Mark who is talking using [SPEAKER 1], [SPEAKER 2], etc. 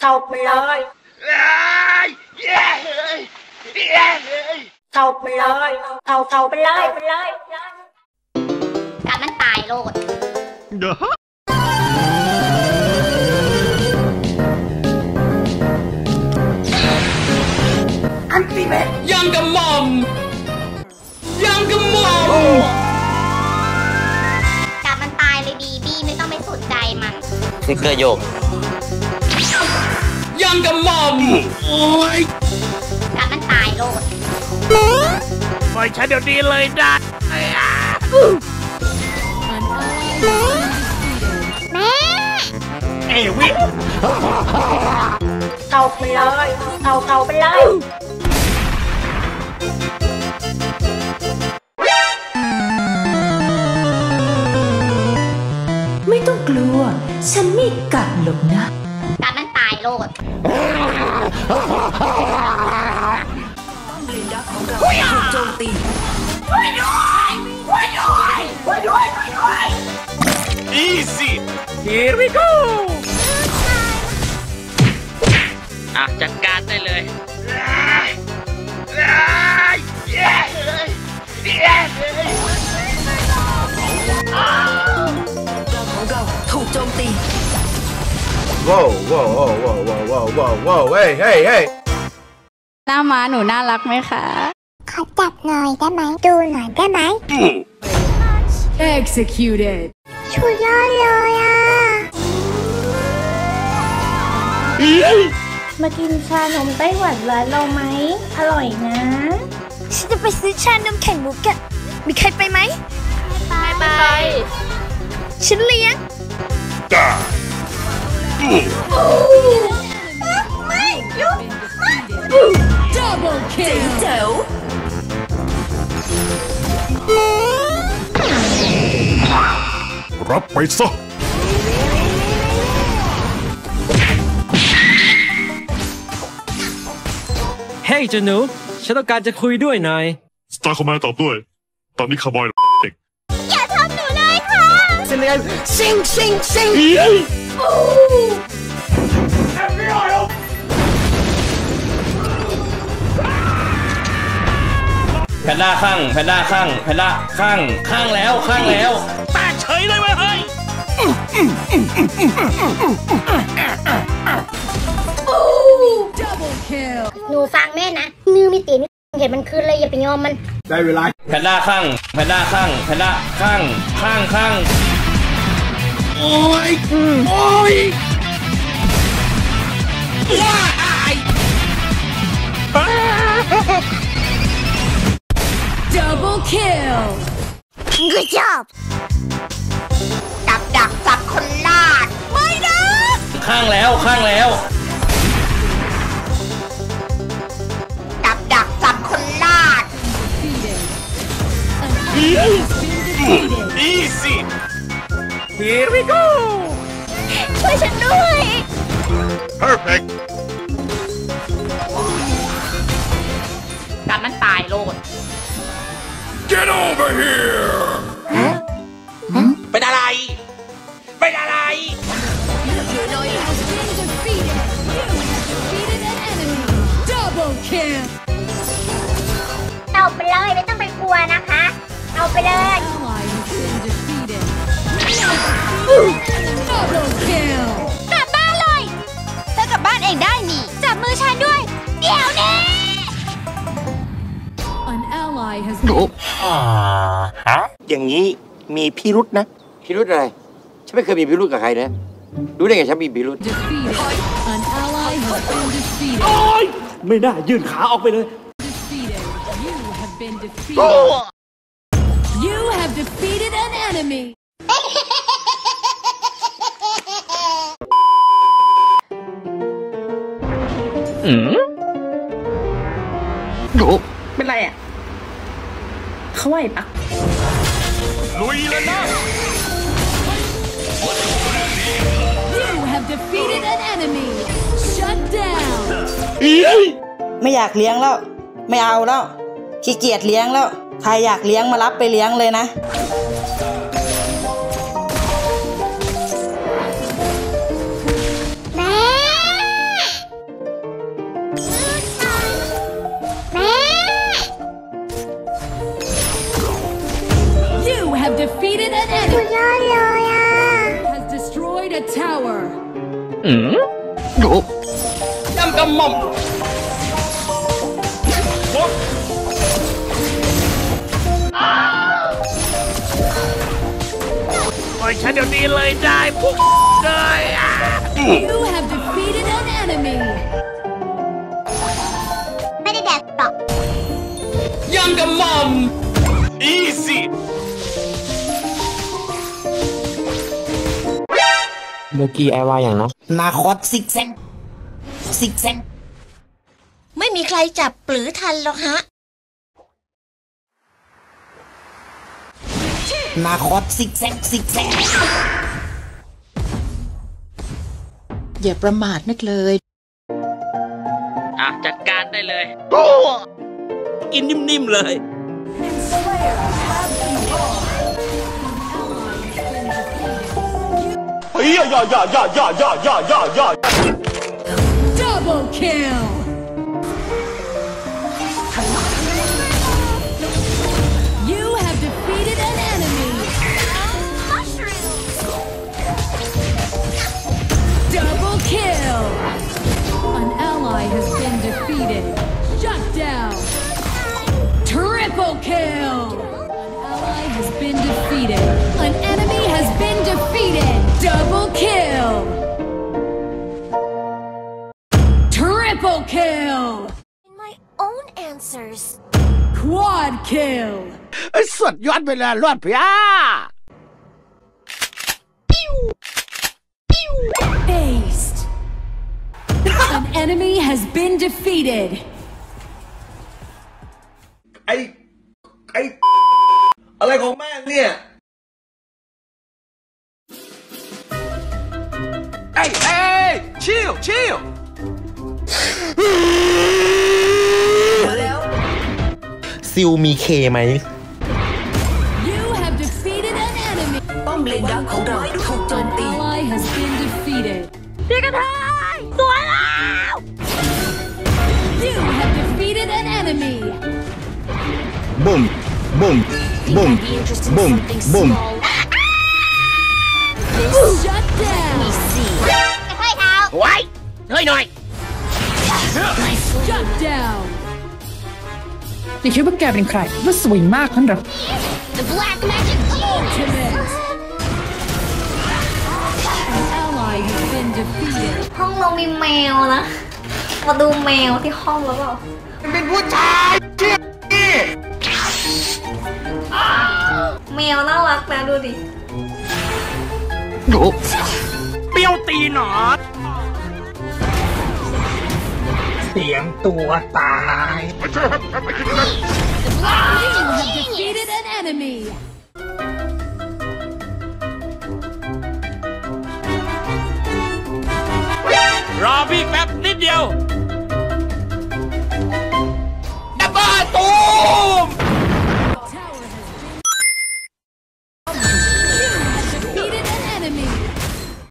[SPEAKER 1] เท่าไปเลยเท่าไปเลยเท่าเท่าไปเลยไปเลย
[SPEAKER 2] การมันตายโลด
[SPEAKER 3] ยังกับหม่อม ยังกับหม่อม
[SPEAKER 2] การมันตายเลยบีบี้ไม่ต้องไปสนใจมัน
[SPEAKER 4] สติ๊กเกอร์โยก
[SPEAKER 3] ยังกับหม่อม โอ้ย
[SPEAKER 2] การมันตายโลด
[SPEAKER 3] ปล่อยฉันเดี๋ยวนี้เลยได้
[SPEAKER 2] แม่
[SPEAKER 3] เอวิ
[SPEAKER 1] เท่าไปเลยเท่าเท่าไปเลย
[SPEAKER 5] ไม่ต้องกลัว ฉันไม่กัดหรอกนะ
[SPEAKER 2] การมันตายโลด
[SPEAKER 5] โจมตี
[SPEAKER 3] อีซี่ here we go
[SPEAKER 4] อะจัดการได้เลย
[SPEAKER 6] Whoa, whoa, whoa, whoa, whoa, whoa, whoa, whoa, hey, hey, hey.
[SPEAKER 7] หน้าม้าหนูน่ารักไหมคะ
[SPEAKER 2] ขอจับหน่อยได้ไหมดูหน่อยได้ไหม
[SPEAKER 5] executed
[SPEAKER 2] ชูยอดเลยอะ
[SPEAKER 1] มากินชานมไต้หวันร้านเราไหม อร่อยนะ
[SPEAKER 2] ฉันจะไปซื้อชานมแข่งมุกอะมีใครไปไหมไม่ไป ฉันเลี้ยง
[SPEAKER 5] double kill เจ๋ว
[SPEAKER 6] รับไปซะ
[SPEAKER 8] เฮ้ยเจ้าหนูฉันต้องการจะคุยด้วยหน่อย
[SPEAKER 6] สตาร์คอมมานตอบด้วย ตอนนี้คาร์บอยเด็ก
[SPEAKER 2] อย่าทำหนูเลยค่ะ
[SPEAKER 4] แพนด้าข้างแพนด้าข้างแพนด้าข้างข้างแล้วข้างแล้ว
[SPEAKER 3] แตกเฉยเลยเว้ยเฮ้ย
[SPEAKER 5] double kill
[SPEAKER 2] หนูฟังแม่นะมือมีตีนเห็นมันคืนเลยอย่าไปยอมมัน
[SPEAKER 4] แพนด้าข้างแพนด้าข้างแพนด้าข้างข้างข้าง
[SPEAKER 3] โอ้ยโอ้ยว้าย
[SPEAKER 5] double kill
[SPEAKER 2] Good job จับดักจับคนลาด ไม่นะ
[SPEAKER 4] ข้างแล้วข้างแล้ว
[SPEAKER 2] จับดักจับคนลาด
[SPEAKER 3] อีซี่ here we go
[SPEAKER 2] ช่วยฉันด้วย
[SPEAKER 6] perfect
[SPEAKER 2] การมันตายโลด
[SPEAKER 3] get over here เป็นอะไร เป็นอะไร
[SPEAKER 5] double kill
[SPEAKER 2] เอาไปเลยไม่ต้องไปกลัวนะคะ เอาไปเลย กลับบ้านเลย เธอกลับบ้านเองได้นี่ จับมือฉันด้วย เดี๋ยวนี้
[SPEAKER 5] an ally has
[SPEAKER 9] อย่างนี้มีพิรุษนะ พิรุษอะไร ฉันไม่เคยมีพิรุษกับใครนะ รู้ได้ไงฉันมีพิรุษ
[SPEAKER 5] defeated an ally has been defeated
[SPEAKER 8] ไม่น่ายื่นขาออกไปเลย
[SPEAKER 5] defeated you have been defeated you have defeated an enemy
[SPEAKER 1] เป็นไรอะ เขาไหวปะ
[SPEAKER 3] ลุยแล้วนะ
[SPEAKER 5] you have defeated an enemy shut down
[SPEAKER 10] ไม่อยากเลี้ยงแล้ว ไม่เอาแล้ว ขี้เกียจเลี้ยงแล้ว ใครอยากเลี้ยงมารับไปเลี้ยงเลยนะ
[SPEAKER 2] อืมโอ้
[SPEAKER 3] ยำกรมอม
[SPEAKER 5] You have defeated an enemy.
[SPEAKER 2] ไม่ได้แดกหรอก
[SPEAKER 3] ยำกระหม่อม easy
[SPEAKER 11] เมื่อกี้ไอ้ว่าอย่างนะ
[SPEAKER 9] นาคอตซิกแซกซิกแซก
[SPEAKER 2] ไม่มีใครจับปรือทันหรอกฮะ
[SPEAKER 9] นาคอตซิกแซกซิกแซก
[SPEAKER 12] อย่าประมาทนักเลย
[SPEAKER 13] อะ จัดการได้เลย กินนิ่มๆเลย
[SPEAKER 5] Double kill. Double kill. Triple kill.
[SPEAKER 2] My own answers
[SPEAKER 5] Quad kill.
[SPEAKER 11] สุดยอดไปเลยรอดพี่อา
[SPEAKER 5] Aced. An enemy has been defeated.
[SPEAKER 14] ไอไออะไรของแม่งเนี่ย
[SPEAKER 3] เอ้ยเอ้ยชิลชิล
[SPEAKER 11] ซิลมีเคไหม
[SPEAKER 5] You have defeated an enemy. ป้อมเลนดักของเราถูกโจมตี An ally has been defeated.
[SPEAKER 2] พี่กระเทยสวยแล้ว
[SPEAKER 5] You have defeated an enemy.
[SPEAKER 14] บุ้มบุ้มบุ้มบุ้มบุ้ม
[SPEAKER 5] Shut down.
[SPEAKER 2] ค่อยเอา
[SPEAKER 13] ไว้เฮ้ยหน่อย
[SPEAKER 5] Shut down.
[SPEAKER 12] อย่าคิดว่าแกเป็นใครว่าสวยมากนั่นหรอ
[SPEAKER 2] The Black Magic
[SPEAKER 5] Ultimate. An ally has been defeated.
[SPEAKER 15] ห้องเรามีแมวนะ มาดูแมวที่ห้องแล้วเปล่า
[SPEAKER 3] เป็นผู้ชายเชี่ยนี่
[SPEAKER 15] แมวน่ารักนะดูดิ
[SPEAKER 13] เปรี้ยวตีหนอ You have defeated an enemy. รอพี่แป๊บ